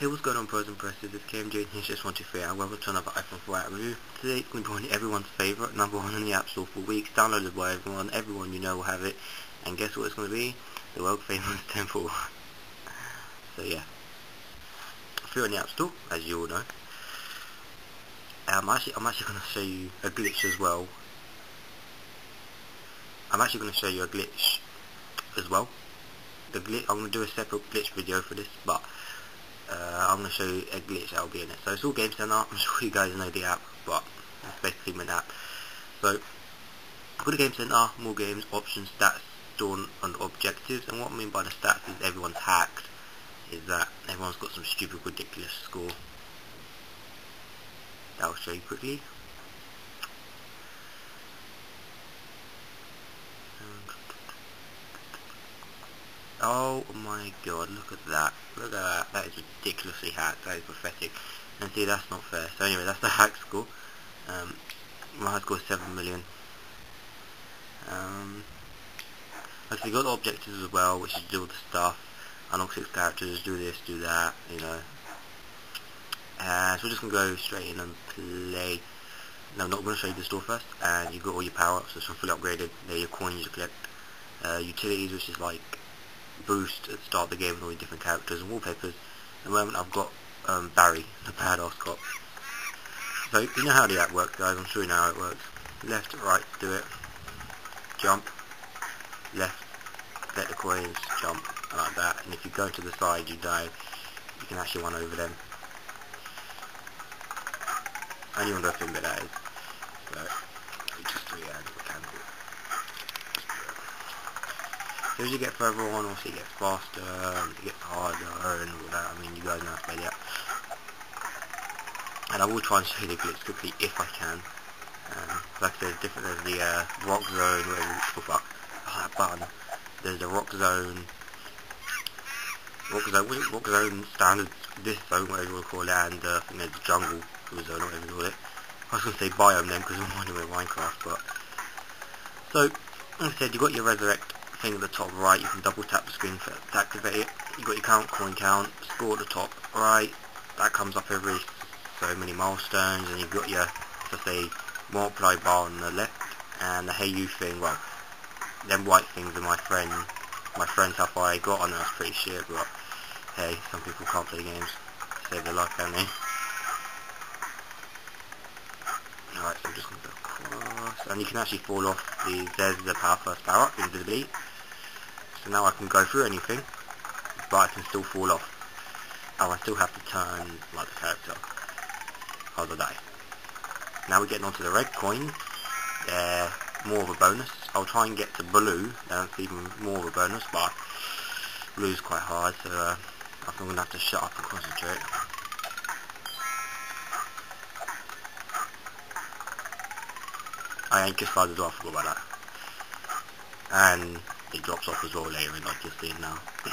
Hey what's going on pros and presses, it's KMJ here, just 123 and welcome to another iPhone 4 app review. Today it's going to be everyone's favourite, number one in the App Store for weeks, downloaded by everyone, everyone you know will have it, and guess what it's going to be? The world famous Temple. so yeah. Free on the App Store, as you all know. Um, I'm actually, I'm actually going to show you a glitch as well. I'm actually going to show you a glitch as well. The glitch, I'm going to do a separate glitch video for this, but uh, I'm going to show you a glitch that will be in it. So it's all Game Center, I'm sure you guys know the app, but that's basically my app. So, go to Game Center, more games, options, stats, store and objectives, and what I mean by the stats is everyone's hacked, is that everyone's got some stupid ridiculous score. That will show you quickly. Oh my god, look at that. Look at that. That is ridiculously hacked. That is pathetic. And see, that's not fair. So anyway, that's the hack score. Um, my score is 7 million. Um, actually, got the objectives as well, which is do all the stuff. Unlock 6 characters, do this, do that, you know. Uh, so we're just going to go straight in and play. No, I'm not going to show you the store first. And you've got all your power-ups, which are fully upgraded. They're your coins you collect. Uh, utilities, which is like boost at the start of the game with all the different characters and wallpapers. At the moment I've got um, Barry, the badass cop. So you know how the app works guys, I'm sure you know how it works. Left, right, do it. Jump. Left, get the coins, jump, like that. And if you go to the side you die. You can actually run over them. You understand what that is. So, just react. As you get further on, obviously it gets faster, it gets harder, and all that. I mean, you guys know that. And I will try and show the glitch quickly if I can. Um, like I said, different. There's the uh, rock zone, whatever. Oh fuck! Oh, that button. There's the rock zone. Rock zone, rock zone standard, this zone, whatever you want to call it, and uh, I think there's the jungle zone, whatever you call it. I was going to say biome then, because I'm wondering with Minecraft, but... So, like I said, you've got your resurrect thing at the top right, you can double tap the screen to activate it. You've got your count, coin count, score at the top right, that comes up every so many milestones, and you've got your, to say, multiply bar on the left, and the hey you thing, well, them white things are my friend, my friends how far I got, know that's pretty shit, but hey, some people can't play games, save their life, can they? Alright, so I'm just going to go across, and you can actually fall off the, there's the power first power up, invisibility, so now I can go through anything, but I can still fall off. Oh, I still have to turn like the character. How did I? Now we're getting onto the red coins. They're more of a bonus. I'll try and get to blue, that's even more of a bonus, but blue's quite hard, so uh, I think I'm going to have to shut up and concentrate. I ain't just the I forgot about that. And it drops off as well later like you're seeing now.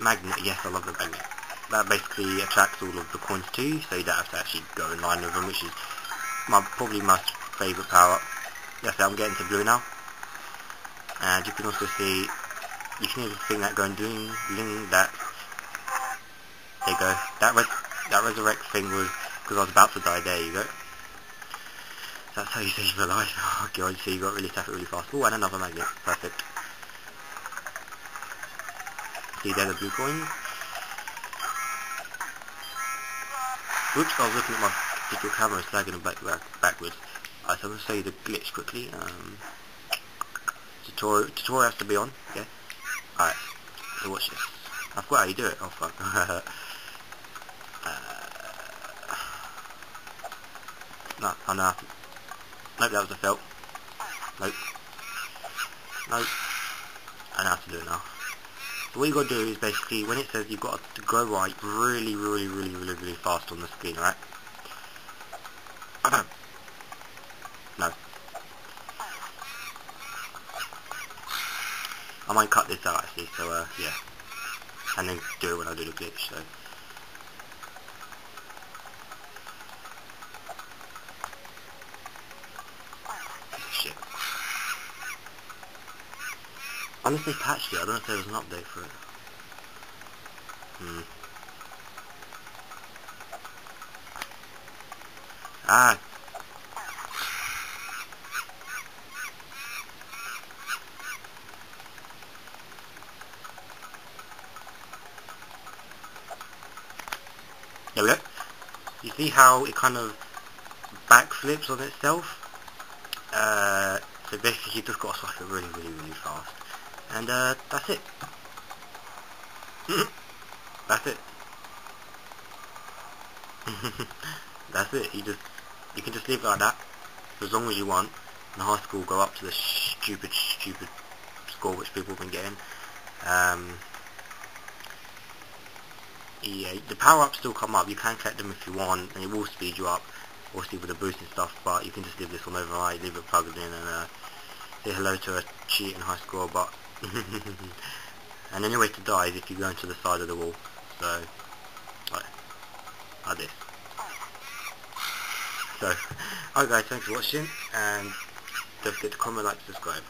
magnet, yes I love the magnet. That basically attracts all of the coins too, so you don't have to actually go in line with them, which is my probably my favourite power up. Yes, I'm getting to blue now. And you can also see, you can the thing that going doing, ling, that, there you go. That, res that resurrect thing was because I was about to die, there you go. That's how you save your life. Oh god, so you got really it really fast. Oh, and another magnet. Perfect. See there the blue coin. Oops, I was looking at my digital camera, it's lagging back, back, backwards. So I'm going to you the glitch quickly. Um, tutorial, tutorial has to be on, okay? Alright, so watch this. I forgot how you do it. Oh fuck. uh, no, oh no, Nope, that was a felt. Nope. Nope. I know how to do it now. So what you got to do is basically, when it says you've got to go right really, really, really, really, really fast on the screen, right? no. I might cut this out actually, so uh, yeah. And then do it when I do the glitch, so. They patched it, I don't know if there was an update for it. Hmm. Ah. There we go. You see how it kind of backflips on itself? Uh, so basically you just got to swipe it really, really, really fast. And uh, that's it. that's it. that's it. You just you can just leave it like that for as long as you want. And the high school go up to the stupid, stupid score which people have been getting. Um, yeah, the power-ups still come up. You can collect them if you want, and it will speed you up, obviously with the boost and stuff, but you can just leave this on override, leave it plugged in, and uh, say hello to a cheating high score bot. and the only way to die is if you go into the side of the wall. So, like, like this. So, alright guys, thanks for watching, and don't forget to comment, like, subscribe.